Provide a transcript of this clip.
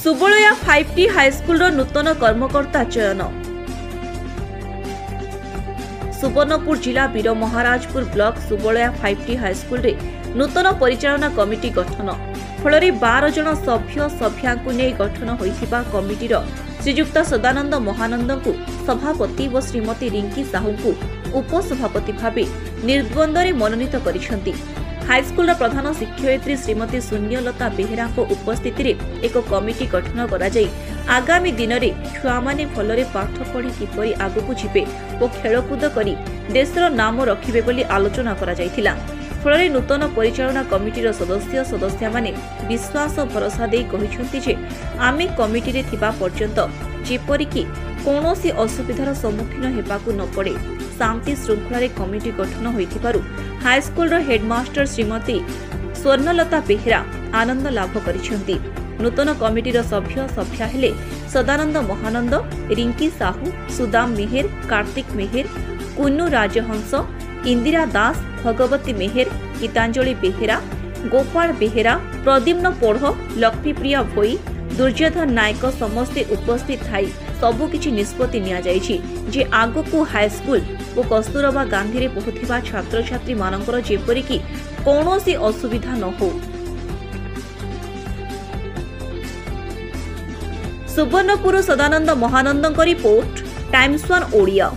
Subalaya five ଟି ହାଇସ୍କୁଲର ନୂତନ କର୍ମକର୍ତ୍ତା ଚୟନ। ସୁବର୍ଣ୍ଣପୁର ଜିଲ୍ଲା ବୀର ମହାରାଜପୁର ବ୍ଲକ ସୁବଳୟା ଫାଇଭ୍ ଟି ହାଇସ୍କୁଲରେ ନୂତନ ପରିଚାଳନା କମିଟି ଗଠନ। ଫଳରେ ବାର ଜଣ ସଭ୍ୟ ସଭ୍ୟାଙ୍କୁ ନେଇ ଗଠନ ହୋଇଥିବା କମିଟିର ଶ୍ରୀଯୁକ୍ତ ସଦାନନ୍ଦ ମହାନନ୍ଦଙ୍କୁ ସଭାପତି ଓ ଶ୍ରୀମତୀ ରିଙ୍କି ସାହୁଙ୍କୁ ଉପସଭାପତି ଭାବେ ନିର୍ଦ୍ୱନ୍ଦ୍ୱରେ ମନୋନୀତ କରିଛନ୍ତି। ହାଇସ୍କୁଲର ପ୍ରଧାନ ଶିକ୍ଷୟିତ୍ରୀ ଶ୍ରୀମତୀ ଶୂନ୍ୟଲତା ବେହେରାଙ୍କ ଉପସ୍ଥିତିରେ ଏକ କମିଟି ଗଠନ କରାଯାଇ ଆଗାମୀ ଦିନରେ ଛୁଆମାନେ ଭଲରେ ପାଠ ପଢ଼ି କିପରି ଆଗକୁ ଯିବେ ଓ ଖେଳକୁଦ କରି ଦେଶର ନାମ ରଖିବେ ବୋଲି ଆଲୋଚନା କରାଯାଇଥିଲା। ଫଳରେ ନୂତନ ପରିଚାଳନା କମିଟିର ସଦସ୍ୟ ସଦସ୍ୟାମାନେ ବିଶ୍ୱାସ ଭରସା ଦେଇ କହିଛନ୍ତି ଯେ ଆମେ କମିଟିରେ ଥିବା ପର୍ଯ୍ୟନ୍ତ ଯେପରିକି କୌଣସି ଅସୁବିଧାର ସମ୍ମୁଖୀନ ହେବାକୁ ନ ପଡ଼େ ଶାନ୍ତି ଶୃଙ୍ଖଳାରେ କମିଟି ଗଠନ ହୋଇଥିବାରୁ ହାଇସ୍କୁଲର ହେଡମାଷ୍ଟର ଶ୍ରୀମତୀ ସ୍ୱର୍ଣ୍ଣଲତା ବେହେରା ଆନନ୍ଦ ଲାଭ କରିଛନ୍ତି। ନୂତନ କମିଟିର ସଭ୍ୟ ସଭ୍ୟା ହେଲେ ସଦାନନ୍ଦ ମହାନନ୍ଦ ରିଙ୍କି ସାହୁ ସୁଦାମ ମେହେର କାର୍ତ୍ତିକ ମେହେର କୁନୁ ରାଜହଂସ ଇନ୍ଦିରା ଦାସ ଭଗବତୀ ମେହେର ଗୀତାଞ୍ଜଳି ବେହେରା ଗୋପାଳ ବେହେରା ପ୍ରଦ୍ୟୁମ୍ନ ପୋଢ଼ ଲକ୍ଷ୍ମୀପ୍ରିୟା ଭୋଇ ଦୁର୍ଯ୍ୟୋଧନ ନାୟକ ସମସ୍ତେ ଉପସ୍ଥିତ ଥାଇ ସବୁକିଛି ନିଷ୍ପତ୍ତି ନିଆଯାଇଛି ଯେ ଆଗକୁ ହାଇସ୍କୁଲ ଓ କସ୍ତୁରବା ଗାନ୍ଧୀରେ ପଢୁଥିବା ଛାତ୍ରଛାତ୍ରୀମାନଙ୍କର ଯେପରିକି କୌଣସି ଅସୁବିଧା ନ ହେଉ। ସୁବର୍ଣ୍ଣପୁର ସଦାନନ୍ଦ ମହାନନ୍ଦଙ୍କ ରିପୋର୍ଟ ଟାଇମ୍ସ ୱାନ୍ ଓଡ଼ିଆ।